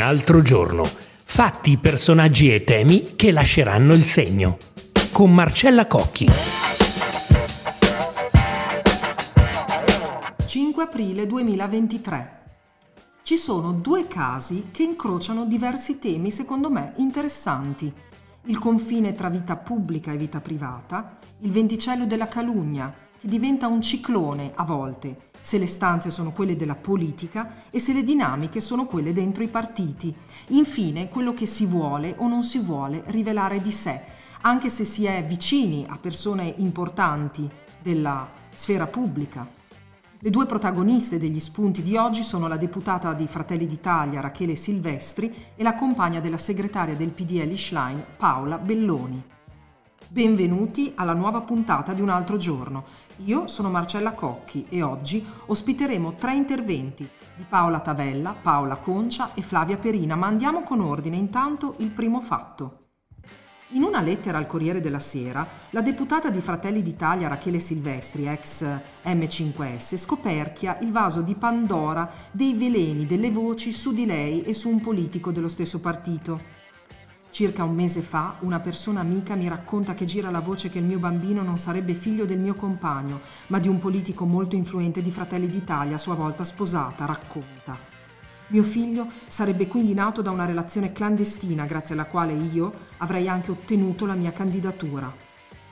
Altro giorno. Fatti, personaggi e temi che lasceranno il segno. Con Marcella Cocchi. 5 aprile 2023. Ci sono due casi che incrociano diversi temi secondo me interessanti. Il confine tra vita pubblica e vita privata, il venticello della calunnia, diventa un ciclone a volte, se le stanze sono quelle della politica e se le dinamiche sono quelle dentro i partiti. Infine, quello che si vuole o non si vuole rivelare di sé, anche se si è vicini a persone importanti della sfera pubblica. Le due protagoniste degli spunti di oggi sono la deputata di Fratelli d'Italia Rachele Silvestri e la compagna della segretaria del PDL Schlein Paola Belloni. Benvenuti alla nuova puntata di Un altro giorno. Io sono Marcella Cocchi e oggi ospiteremo tre interventi di Paola Tavella, Paola Concia e Flavia Perina, ma andiamo con ordine. Intanto il primo fatto. In una lettera al Corriere della Sera, la deputata di Fratelli d'Italia Rachele Silvestri, ex M5S, scoperchia il vaso di Pandora dei veleni delle voci su di lei e su un politico dello stesso partito. Circa un mese fa una persona amica mi racconta che gira la voce che il mio bambino non sarebbe figlio del mio compagno, ma di un politico molto influente di Fratelli d'Italia, a sua volta sposata, racconta. Mio figlio sarebbe quindi nato da una relazione clandestina grazie alla quale io avrei anche ottenuto la mia candidatura.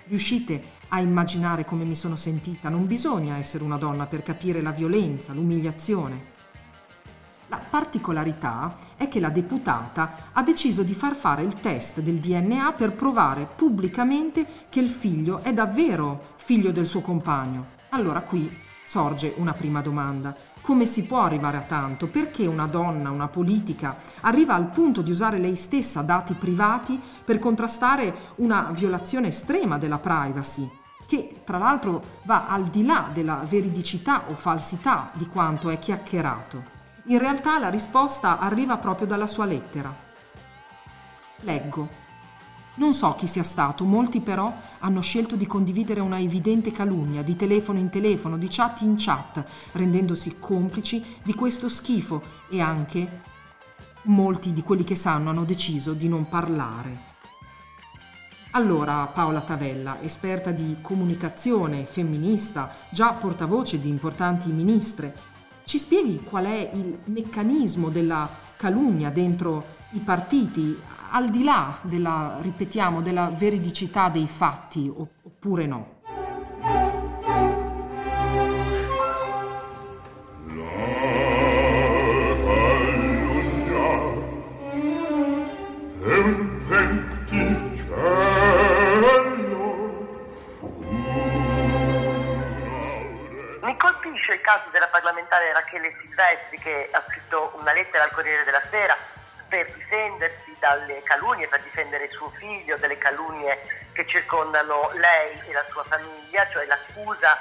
Riuscite a immaginare come mi sono sentita? Non bisogna essere una donna per capire la violenza, l'umiliazione. La particolarità è che la deputata ha deciso di far fare il test del DNA per provare pubblicamente che il figlio è davvero figlio del suo compagno. Allora qui sorge una prima domanda. Come si può arrivare a tanto? Perché una donna, una politica, arriva al punto di usare lei stessa dati privati per contrastare una violazione estrema della privacy? che tra l'altro va al di là della veridicità o falsità di quanto è chiacchierato. In realtà la risposta arriva proprio dalla sua lettera. Leggo. Non so chi sia stato, molti però hanno scelto di condividere una evidente calunnia, di telefono in telefono, di chat in chat, rendendosi complici di questo schifo e anche molti di quelli che sanno hanno deciso di non parlare. Allora Paola Tavella, esperta di comunicazione femminista, già portavoce di importanti ministre, ci spieghi qual è il meccanismo della calunnia dentro i partiti, al di là della, ripetiamo, della veridicità dei fatti oppure no? Corriere della Sera per difendersi dalle calunnie, per difendere suo figlio, delle calunnie che circondano lei e la sua famiglia, cioè l'accusa,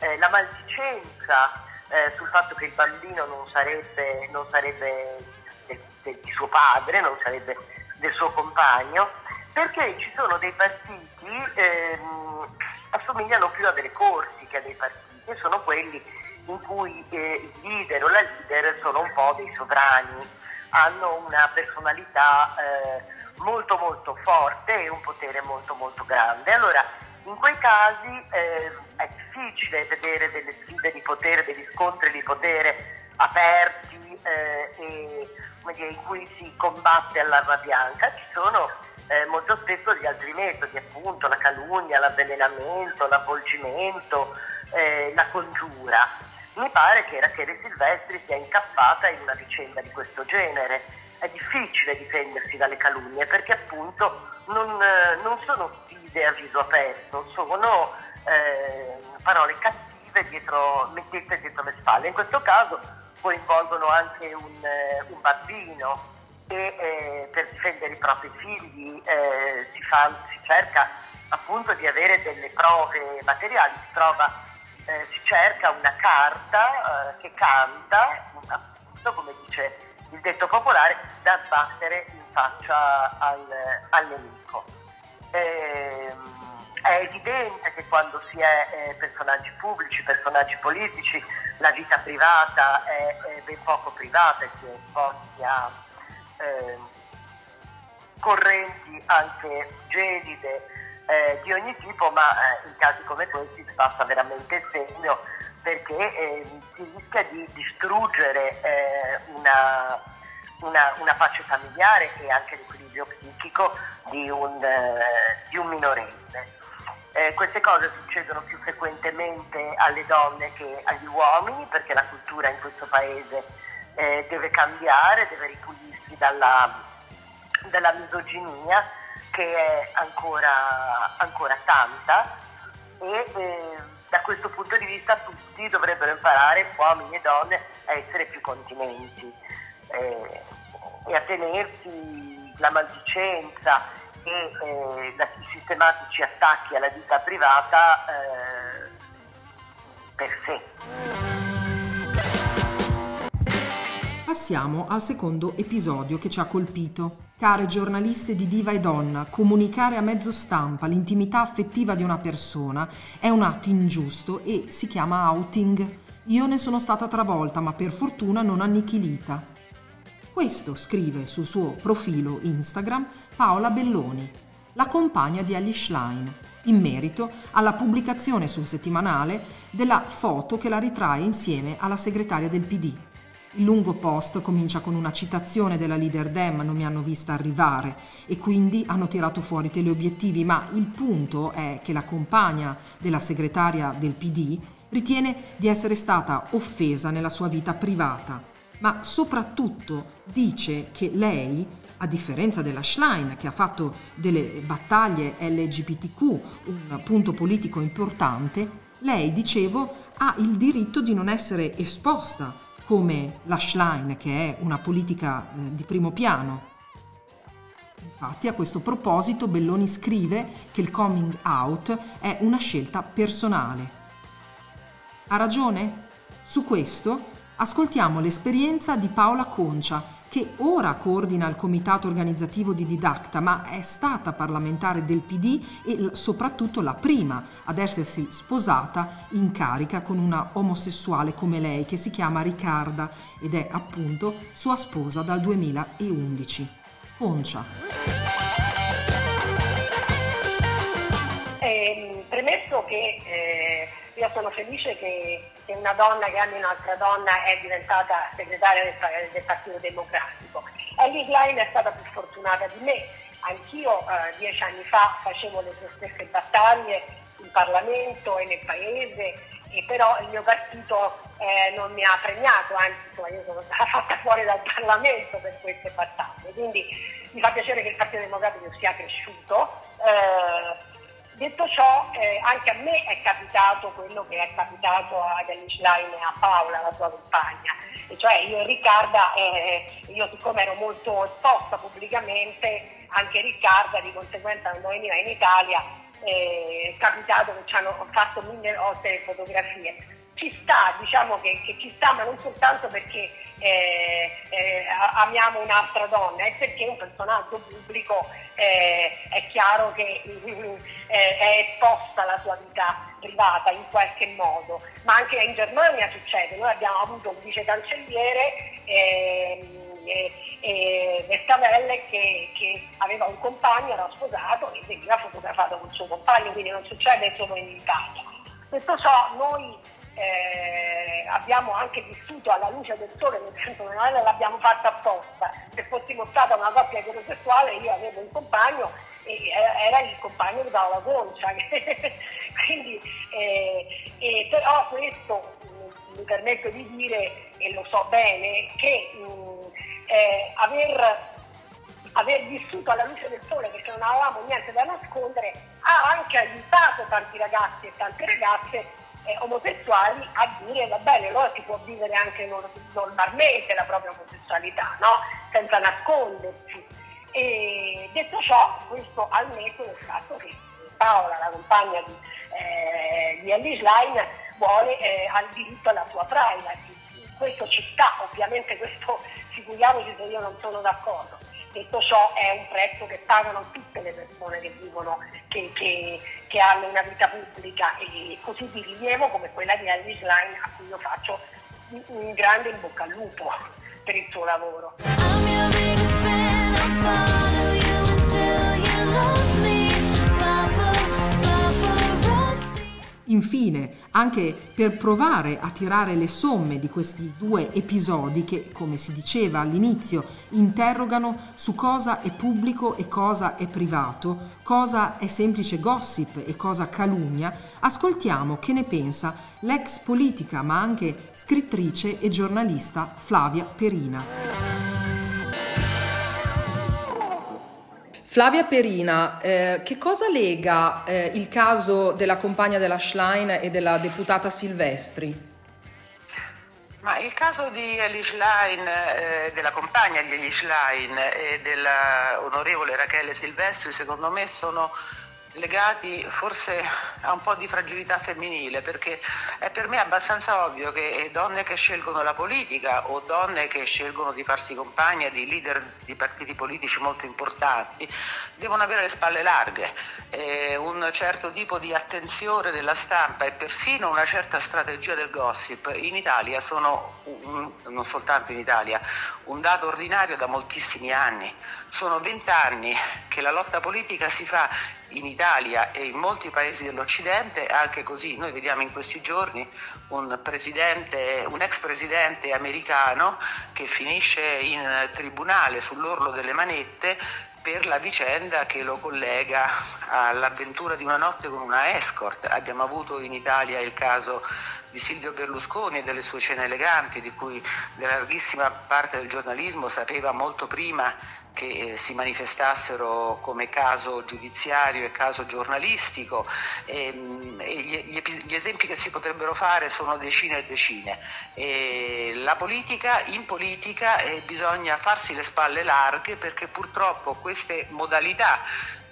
eh, la maldicenza eh, sul fatto che il bambino non sarebbe, non sarebbe del, del, di suo padre, non sarebbe del suo compagno, perché ci sono dei partiti ehm, assomigliano più a delle corti che a dei partiti, e sono quelli in cui eh, il leader o la leader sono un po' dei sovrani, hanno una personalità eh, molto molto forte e un potere molto molto grande. Allora, in quei casi eh, è difficile vedere delle sfide di potere, degli scontri di potere aperti eh, e dire, in cui si combatte all'arma bianca. Ci sono eh, molto spesso gli altri metodi, appunto la calunnia, l'avvelenamento, l'avvolgimento, eh, la congiura mi pare che Rachele Silvestri sia incappata in una vicenda di questo genere. È difficile difendersi dalle calunnie perché appunto non, eh, non sono sfide a viso aperto, sono eh, parole cattive dietro, mettete dietro le spalle. In questo caso coinvolgono anche un, eh, un bambino e eh, per difendere i propri figli eh, si, fa, si cerca appunto di avere delle prove materiali, si trova eh, si cerca una carta eh, che canta, appunto come dice il detto popolare, da sbattere in faccia al, al nemico. Eh, è evidente che quando si è eh, personaggi pubblici, personaggi politici, la vita privata è, è ben poco privata e si è esposti a, eh, correnti anche gelide eh, di ogni tipo, ma eh, in casi come questi si passa veramente il segno perché eh, si rischia di distruggere eh, una, una, una, pace familiare e anche l'equilibrio psichico di un, eh, di un minorenne. Eh, queste cose succedono più frequentemente alle donne che agli uomini perché la cultura in questo paese eh, deve cambiare, deve ripulirsi dalla, dalla misoginia che è ancora, ancora tanta e eh, da questo punto di vista tutti dovrebbero imparare, uomini e donne, a essere più continenti eh, e a tenersi la maldicenza e eh, i sistematici attacchi alla vita privata eh, per sé. Passiamo al secondo episodio che ci ha colpito. Care giornaliste di Diva e Donna, comunicare a mezzo stampa l'intimità affettiva di una persona è un atto ingiusto e si chiama outing. Io ne sono stata travolta, ma per fortuna non annichilita. Questo scrive sul suo profilo Instagram Paola Belloni, la compagna di Ellie Schlein, in merito alla pubblicazione sul settimanale della foto che la ritrae insieme alla segretaria del PD. Il lungo post comincia con una citazione della leader Dem, non mi hanno vista arrivare, e quindi hanno tirato fuori teleobiettivi, ma il punto è che la compagna della segretaria del PD ritiene di essere stata offesa nella sua vita privata, ma soprattutto dice che lei, a differenza della Schlein, che ha fatto delle battaglie LGBTQ un punto politico importante, lei, dicevo, ha il diritto di non essere esposta come la Schlein, che è una politica eh, di primo piano. Infatti a questo proposito Belloni scrive che il coming out è una scelta personale. Ha ragione? Su questo ascoltiamo l'esperienza di Paola Concia, che ora coordina il comitato organizzativo di Didacta, ma è stata parlamentare del PD e soprattutto la prima ad essersi sposata in carica con una omosessuale come lei che si chiama Riccarda ed è appunto sua sposa dal 2011. Concia. Eh, premesso che eh, io sono felice che che una donna che ama un'altra donna è diventata segretaria del, del Partito Democratico. Ellie Klein è stata più fortunata di me, anch'io eh, dieci anni fa facevo le sue stesse battaglie in Parlamento e nel Paese, e però il mio partito eh, non mi ha premiato, anzi insomma, io sono stata fatta fuori dal Parlamento per queste battaglie, quindi mi fa piacere che il Partito Democratico sia cresciuto. Eh, Detto ciò, eh, anche a me è capitato quello che è capitato a Schlein e a Paola, la sua compagna, e cioè io e Riccarda, eh, io siccome ero molto esposta pubblicamente, anche Riccarda di conseguenza quando veniva in Italia eh, è capitato che ci hanno fatto mille volte le fotografie ci sta, diciamo che, che, ci sta, ma non soltanto perché eh, eh, amiamo un'altra donna, è perché un personaggio pubblico eh, è chiaro che eh, è esposta la sua vita privata in qualche modo, ma anche in Germania succede, noi abbiamo avuto un vice cancelliere ehm, eh, Vestavelle che, che, aveva un compagno, era sposato e veniva fotografato con il suo compagno, quindi non succede solo in Italia. Detto ciò, noi eh, abbiamo anche vissuto alla luce del sole, nel senso che non l'abbiamo fatta apposta. Se fossimo stata una coppia eterosessuale io avevo un compagno e era il compagno che dava la concia. Quindi, eh, eh, però questo mi permetto di dire, e lo so bene, che mh, eh, aver, aver vissuto alla luce del sole perché non avevamo niente da nascondere ha anche aiutato tanti ragazzi e tante ragazze eh, omosessuali a dire va bene, allora si può vivere anche normalmente la propria omosessualità, no? senza nascondersi. E detto ciò, questo al netto del fatto che Paola, la compagna di, eh, di Ellie Schlein, vuole, eh, ha il diritto alla sua privacy. Questo ci sta, ovviamente questo figuriamoci se io non sono d'accordo Detto ciò è un prezzo che pagano tutte le persone che vivono, che, che, che hanno una vita pubblica e così di rilievo come quella di Elvis Line a cui io faccio un grande in bocca al lupo per il suo lavoro. Infine, anche per provare a tirare le somme di questi due episodi che, come si diceva all'inizio, interrogano su cosa è pubblico e cosa è privato, cosa è semplice gossip e cosa calunnia, ascoltiamo che ne pensa l'ex politica ma anche scrittrice e giornalista Flavia Perina. Flavia Perina, eh, che cosa lega eh, il caso della compagna della Schlein e della deputata Silvestri? Ma il caso di Eli Schlein, eh, della compagna di Eli Schlein e dell'onorevole Rachele Silvestri, secondo me sono legati forse a un po' di fragilità femminile, perché è per me abbastanza ovvio che donne che scelgono la politica o donne che scelgono di farsi compagna di leader di partiti politici molto importanti devono avere le spalle larghe, eh, un certo tipo di attenzione della stampa e persino una certa strategia del gossip. In Italia sono, un, non soltanto in Italia, un dato ordinario da moltissimi anni. Sono vent'anni che la lotta politica si fa in Italia e in molti paesi dell'Occidente, anche così noi vediamo in questi giorni un, un ex presidente americano che finisce in tribunale sull'orlo delle manette per la vicenda che lo collega all'avventura di una notte con una escort. Abbiamo avuto in Italia il caso di Silvio Berlusconi e delle sue cene eleganti, di cui la larghissima parte del giornalismo sapeva molto prima che eh, si manifestassero come caso giudiziario e caso giornalistico e, ehm, e gli, gli, esempi che si potrebbero fare sono decine e decine. E la politica, in politica eh, bisogna farsi le spalle larghe perché purtroppo queste modalità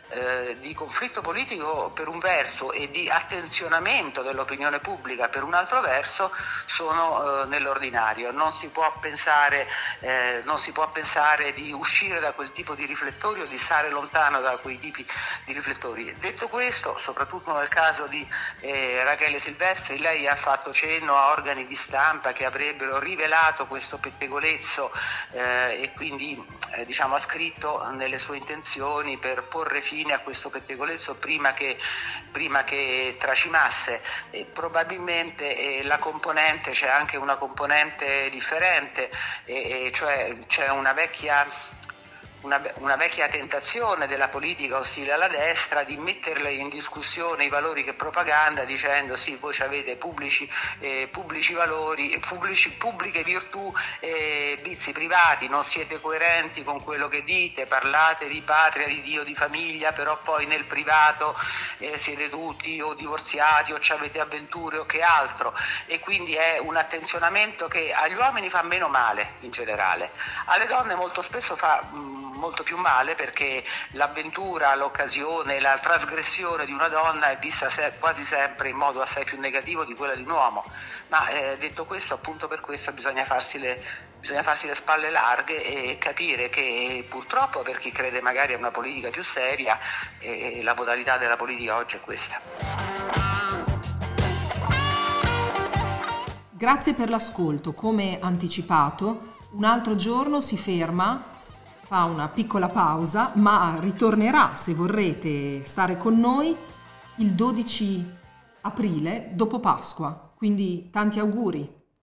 eh, di conflitto politico per un verso e di attenzionamento dell'opinione pubblica per un altro verso sono eh, nell'ordinario. Non si, pensare, eh, non si può pensare di uscire da quel tipo di riflettori o di stare lontano da quei tipi di riflettori. Detto questo, soprattutto nel caso di eh, Rachele Silvestri, lei ha fatto cenno a organi di stampa che avrebbero rivelato questo pettegolezzo eh, e quindi diciamo, ha scritto nelle sue intenzioni per porre fine fine a questo pettegolezzo prima che, prima che tracimasse. E probabilmente eh, la componente, c'è anche una componente differente, e, e cioè c'è una vecchia una, una, vecchia tentazione della politica ostile alla destra di metterle in discussione i valori che propaganda dicendo sì voi avete pubblici, eh, pubblici valori, pubblici, pubbliche virtù e eh, vizi privati, non siete coerenti con quello che dite, parlate di patria, di Dio, di famiglia, però poi nel privato eh, siete tutti o divorziati o avete avventure o che altro. E quindi è un attenzionamento che agli uomini fa meno male in generale, alle donne molto spesso fa... Mh, molto più male perché l'avventura, l'occasione, la trasgressione di una donna è vista quasi sempre in modo assai più negativo di quella di un uomo. Ma eh, detto questo, appunto per questo bisogna farsi, le, bisogna farsi le spalle larghe e capire che purtroppo per chi crede magari a una politica più seria, eh, la modalità della politica oggi è questa. Grazie per l'ascolto. Come anticipato, un altro giorno si ferma fa una piccola pausa, ma ritornerà se vorrete stare con noi il 12 aprile dopo Pasqua. Quindi tanti auguri.